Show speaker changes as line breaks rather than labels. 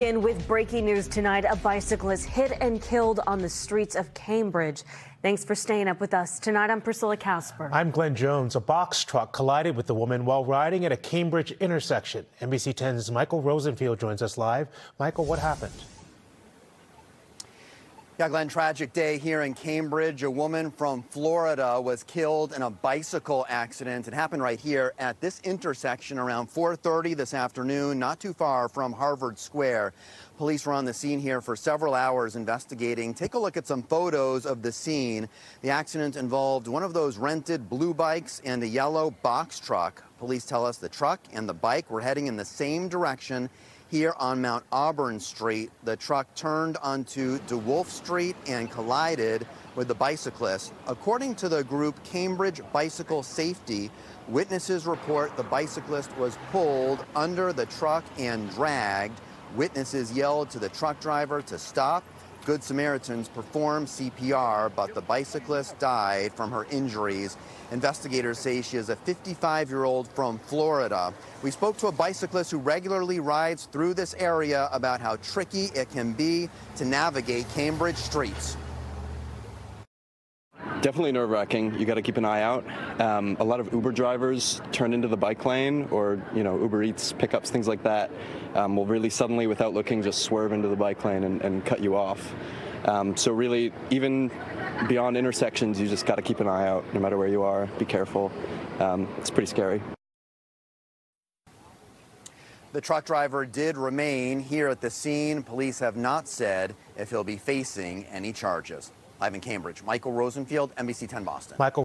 In with breaking news tonight, a bicyclist hit and killed on the streets of Cambridge. Thanks for staying up with us. Tonight, I'm Priscilla Casper.
I'm Glenn Jones. A box truck collided with the woman while riding at a Cambridge intersection. NBC 10's Michael Rosenfield joins us live. Michael, what happened?
Yeah, Glenn, tragic day here in Cambridge. A woman from Florida was killed in a bicycle accident. It happened right here at this intersection around 4.30 this afternoon, not too far from Harvard Square. Police were on the scene here for several hours investigating. Take a look at some photos of the scene. The accident involved one of those rented blue bikes and a yellow box truck. Police tell us the truck and the bike were heading in the same direction here on Mount Auburn Street. The truck turned onto DeWolf Street and collided with the bicyclist. According to the group Cambridge Bicycle Safety, witnesses report the bicyclist was pulled under the truck and dragged. Witnesses yelled to the truck driver to stop Good Samaritans performed CPR, but the bicyclist died from her injuries. Investigators say she is a 55 year old from Florida. We spoke to a bicyclist who regularly rides through this area about how tricky it can be to navigate Cambridge streets
definitely nerve wracking. You got to keep an eye out. Um, a lot of Uber drivers turn into the bike lane or, you know, Uber Eats pickups, things like that, um, will really suddenly, without looking, just swerve into the bike lane and, and cut you off. Um, so, really, even beyond intersections, you just got to keep an eye out no matter where you are. Be careful. Um, it's pretty scary.
The truck driver did remain here at the scene. Police have not said if he'll be facing any charges. Live in Cambridge, Michael Rosenfield, NBC 10 Boston.
Michael